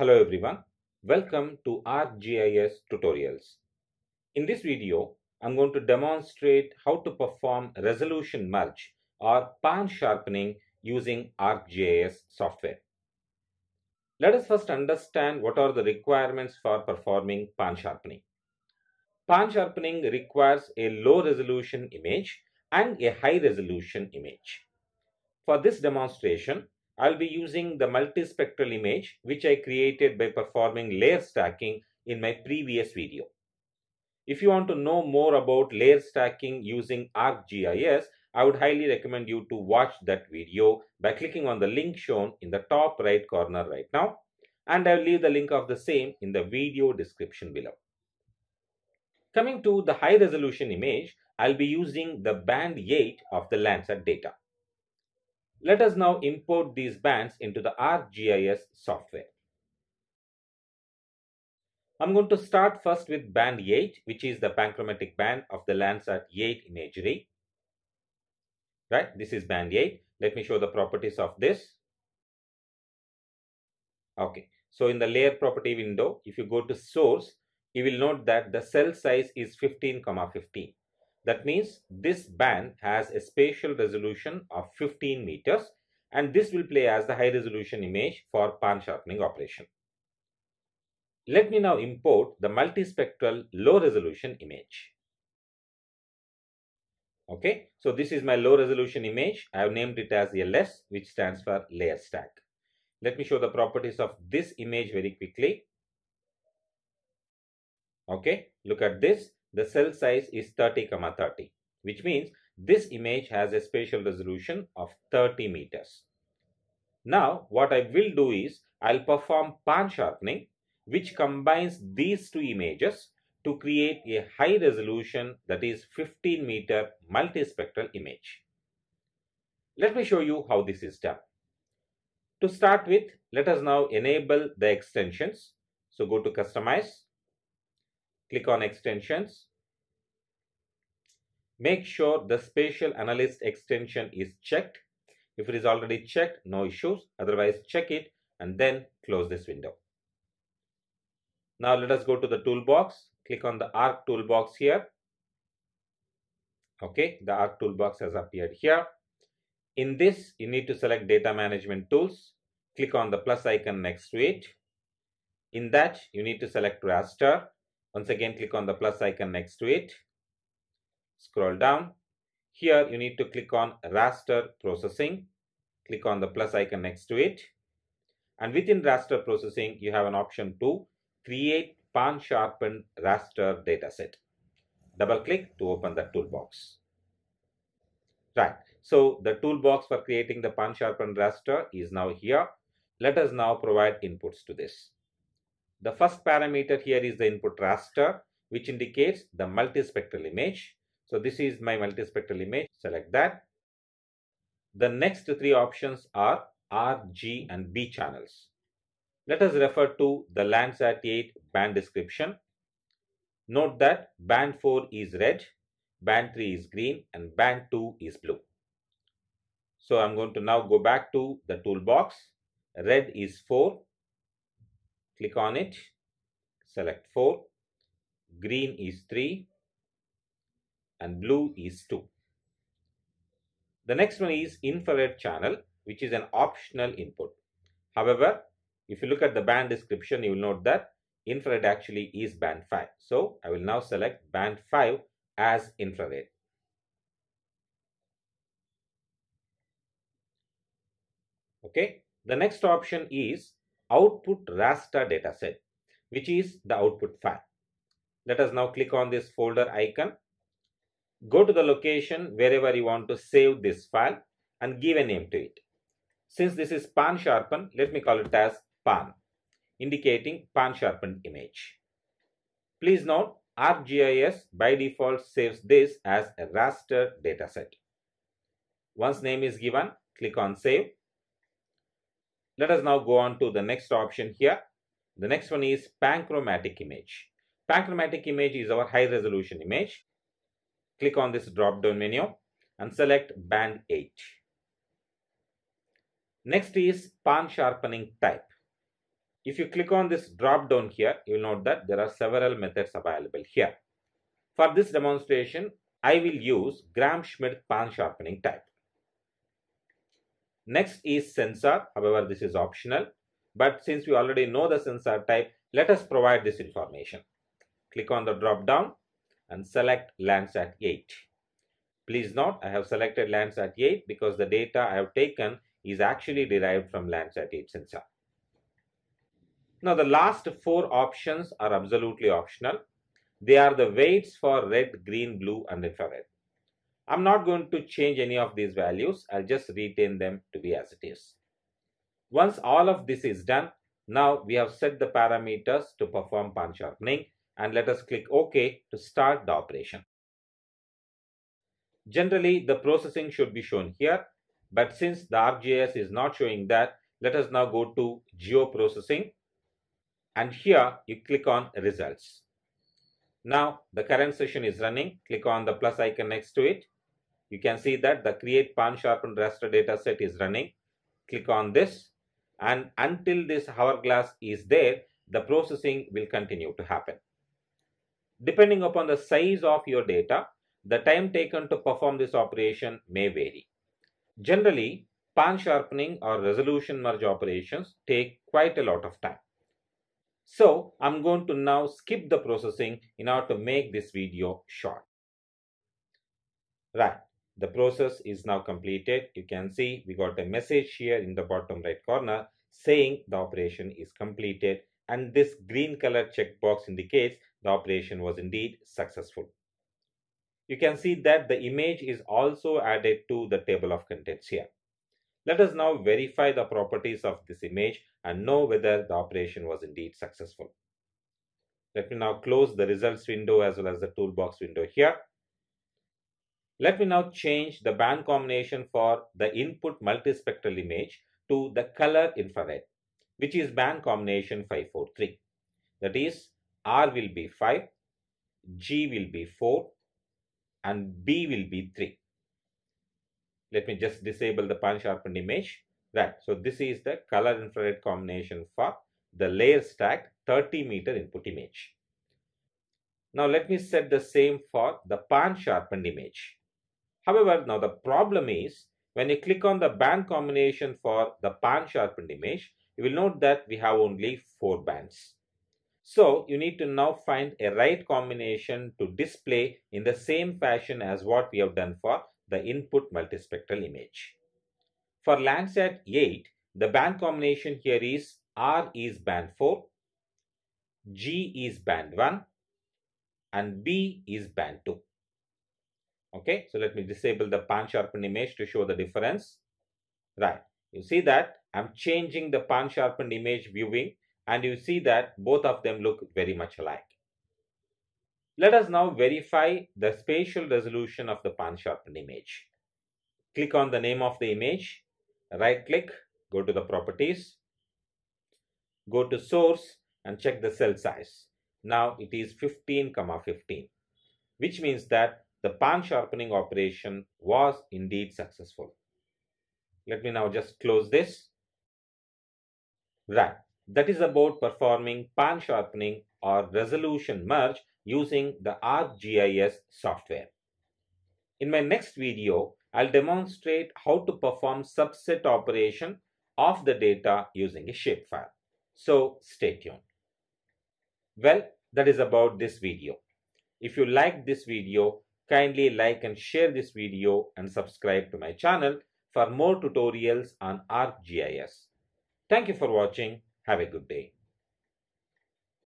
Hello everyone, welcome to ArcGIS tutorials. In this video, I'm going to demonstrate how to perform resolution merge or pan sharpening using ArcGIS software. Let us first understand what are the requirements for performing pan sharpening. Pan sharpening requires a low resolution image and a high resolution image. For this demonstration, I'll be using the multispectral image which I created by performing layer stacking in my previous video. If you want to know more about layer stacking using ArcGIS, I would highly recommend you to watch that video by clicking on the link shown in the top right corner right now and I'll leave the link of the same in the video description below. Coming to the high resolution image, I'll be using the band 8 of the Landsat data. Let us now import these bands into the ArcGIS software. I'm going to start first with band 8, which is the panchromatic band of the Landsat 8 imagery. Right, this is band 8. Let me show the properties of this. Okay, so in the layer property window, if you go to source, you will note that the cell size is 15, 15. That means this band has a spatial resolution of 15 meters and this will play as the high resolution image for pan sharpening operation. Let me now import the multispectral low resolution image. Okay, so this is my low resolution image. I have named it as LS which stands for layer stack. Let me show the properties of this image very quickly. Okay, look at this the cell size is 30 comma 30 which means this image has a spatial resolution of 30 meters. Now what I will do is I'll perform pan sharpening which combines these two images to create a high resolution that is 15 meter multispectral image. Let me show you how this is done. To start with, let us now enable the extensions. So go to customize click on extensions. Make sure the spatial analyst extension is checked. If it is already checked, no issues. Otherwise, check it and then close this window. Now let us go to the toolbox. Click on the arc toolbox here. Okay, the arc toolbox has appeared here. In this, you need to select data management tools. Click on the plus icon next to it. In that, you need to select raster once again, click on the plus icon next to it. Scroll down. Here, you need to click on raster processing. Click on the plus icon next to it. And within raster processing, you have an option to create pan sharpened raster dataset. Double click to open the toolbox. Right. So the toolbox for creating the pan sharpened raster is now here. Let us now provide inputs to this. The first parameter here is the input raster, which indicates the multispectral image. So this is my multispectral image. Select that. The next three options are R, G and B channels. Let us refer to the Landsat 8 band description. Note that band 4 is red, band 3 is green and band 2 is blue. So I'm going to now go back to the toolbox. Red is 4, click on it select 4 green is 3 and blue is 2 the next one is infrared channel which is an optional input. However if you look at the band description you will note that infrared actually is band 5 so i will now select band 5 as infrared. Okay? The next option is output raster dataset, which is the output file. Let us now click on this folder icon. Go to the location wherever you want to save this file and give a name to it. Since this is pan sharpen, let me call it as pan, indicating pan sharpened image. Please note, ArcGIS by default saves this as a raster dataset. Once name is given, click on save let us now go on to the next option here. The next one is panchromatic image. Panchromatic image is our high resolution image. Click on this drop down menu and select band 8. Next is pan sharpening type. If you click on this drop down here, you will note that there are several methods available here. For this demonstration, I will use Gram-Schmidt pan sharpening type. Next is sensor. However, this is optional. But since we already know the sensor type, let us provide this information. Click on the drop down and select Landsat 8. Please note, I have selected Landsat 8 because the data I have taken is actually derived from Landsat 8 sensor. Now, the last four options are absolutely optional. They are the weights for red, green, blue and infrared. I'm not going to change any of these values. I'll just retain them to be as it is. Once all of this is done, now we have set the parameters to perform pan sharpening and let us click OK to start the operation. Generally, the processing should be shown here, but since the ArcGIS is not showing that, let us now go to Geoprocessing and here you click on Results. Now the current session is running. Click on the plus icon next to it. You can see that the create pan sharpened raster data set is running. Click on this and until this hourglass is there, the processing will continue to happen. Depending upon the size of your data, the time taken to perform this operation may vary. Generally, pan sharpening or resolution merge operations take quite a lot of time. So I'm going to now skip the processing in order to make this video short. Right, the process is now completed. You can see we got a message here in the bottom right corner saying the operation is completed and this green color checkbox indicates the operation was indeed successful. You can see that the image is also added to the table of contents here. Let us now verify the properties of this image and know whether the operation was indeed successful. Let me now close the results window as well as the toolbox window here. Let me now change the band combination for the input multispectral image to the color infrared, which is band combination 543. That is, R will be 5, G will be 4, and B will be 3 let me just disable the pan sharpened image. Right, so this is the color infrared combination for the layer stacked 30 meter input image. Now let me set the same for the pan sharpened image. However, now the problem is when you click on the band combination for the pan sharpened image, you will note that we have only four bands. So you need to now find a right combination to display in the same fashion as what we have done for the input multispectral image. For Landsat 8, the band combination here is R is band 4, G is band 1 and B is band 2. Okay, so let me disable the pan sharpened image to show the difference. Right, you see that I'm changing the pan sharpened image viewing and you see that both of them look very much alike. Let us now verify the spatial resolution of the pan sharpened image. Click on the name of the image, right click, go to the properties, go to source and check the cell size. Now it is 15, comma 15, which means that the pan sharpening operation was indeed successful. Let me now just close this. Right, that is about performing pan sharpening or resolution merge using the ArcGIS software. In my next video, I'll demonstrate how to perform subset operation of the data using a shapefile. So stay tuned. Well, that is about this video. If you like this video, kindly like and share this video and subscribe to my channel for more tutorials on ArcGIS. Thank you for watching. Have a good day.